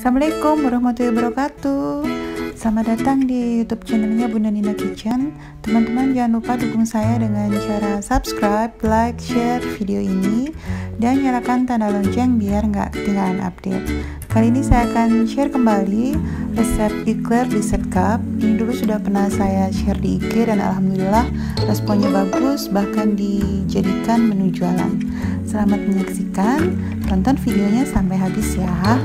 Assalamualaikum warahmatullahi wabarakatuh. Selamat datang di youtube channelnya Bunda Nina Kitchen. Teman-teman jangan lupa dukung saya dengan cara subscribe, like, share video ini Dan nyalakan tanda lonceng biar nggak ketinggalan update. Kali ini saya akan share kembali resep eclair dessert cup. Ini dulu sudah pernah saya share di IG dan Alhamdulillah responnya bagus Bahkan dijadikan menu jualan. Selamat menyaksikan, tonton videonya sampai habis ya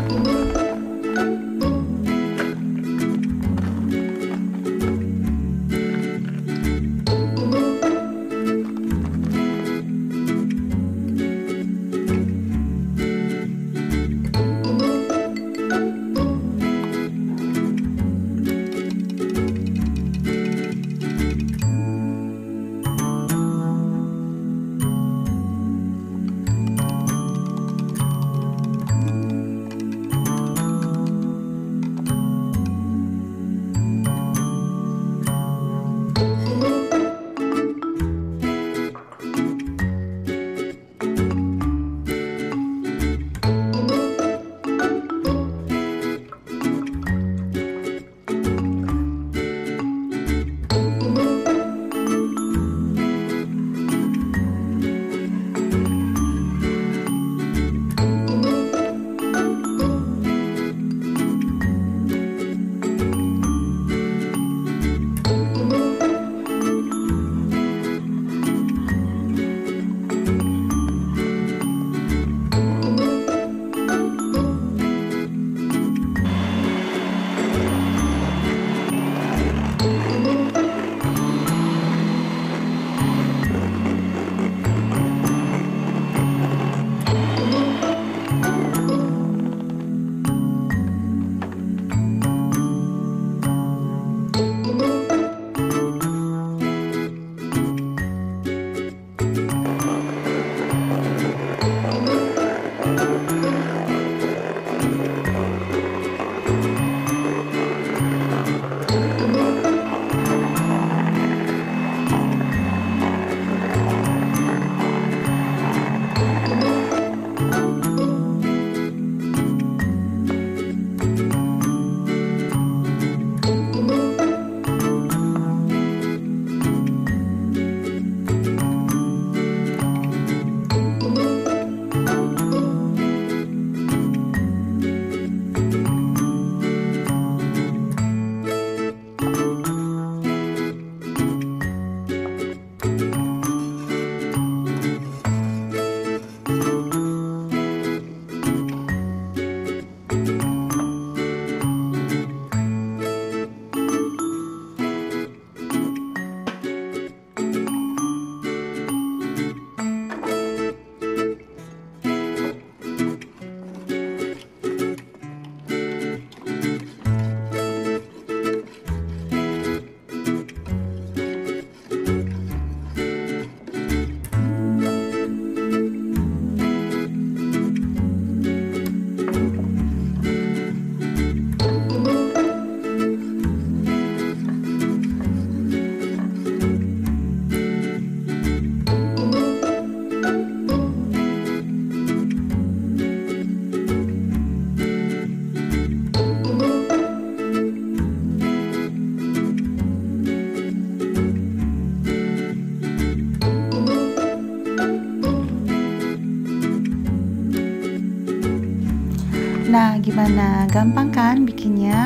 Nah, gimana? Gampang kan bikinnya?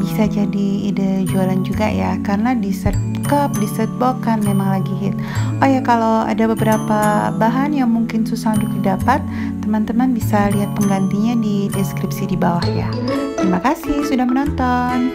Bisa jadi ide jualan juga ya, karena dessert cup, dessert box kan memang lagi hit. Oh ya, kalau ada beberapa bahan yang mungkin susah untuk didapat, teman-teman bisa lihat penggantinya di deskripsi di bawah ya. Terima kasih sudah menonton.